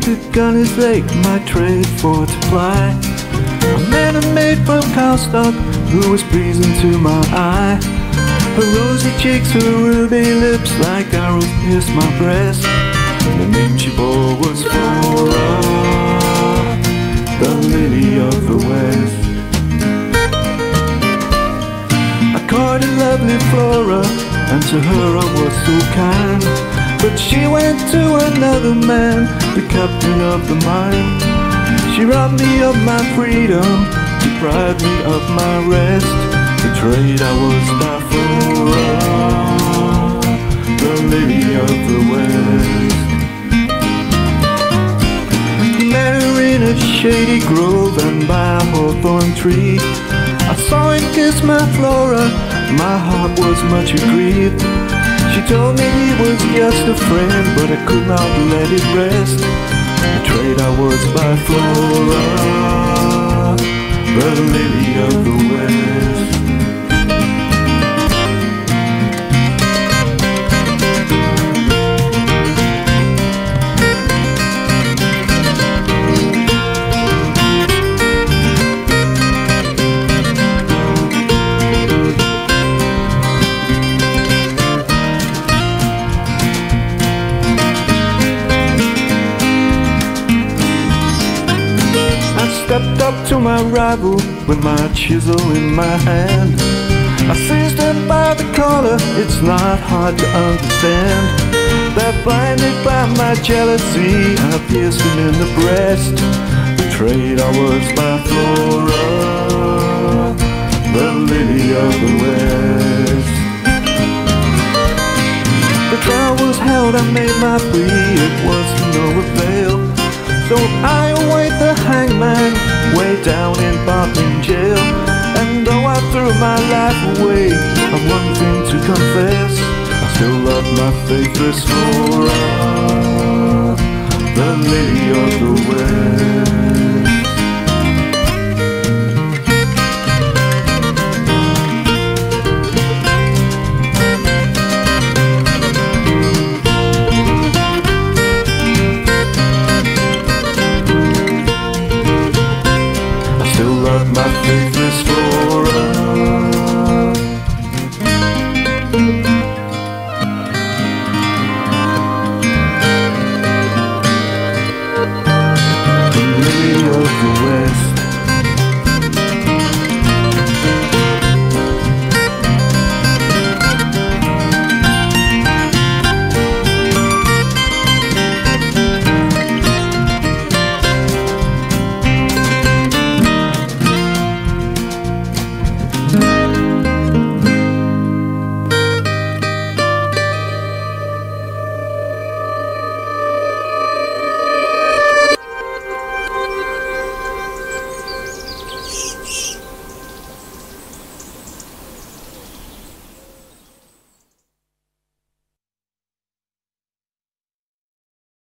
took to his Lake, my trade for to ply. I met a maid from Calstock who was pleasing to my eye. Her rosy cheeks, her ruby lips like arrows pierced my breast. The name she bore was Flora, the lily of the west. I courted lovely Flora, and to her I was so kind. But she went to another man, the captain of the mine. She robbed me of my freedom, deprived me of my rest. Betrayed I was by Flora, the lady of the west. Met her in a shady grove and by a hawthorn tree. I saw him kiss my Flora, my heart was much aggrieved. She told me he was just a friend, but I could not let it rest. Betrayed I was by Flora, the lily of the west. Stepped up to my rival with my chisel in my hand. I seized him by the collar, it's not hard to understand. That blinded by my jealousy, I pierced him in the breast. Betrayed I was by Flora, the lily of the west. The trial was held, I made my plea, it was to no avail. So I await the hangman way down in Bodmin jail. And though I threw my life away, I've one thing to confess. I still love my faithless Flora, the lady of the west. Faithless Flora. The lily of the west.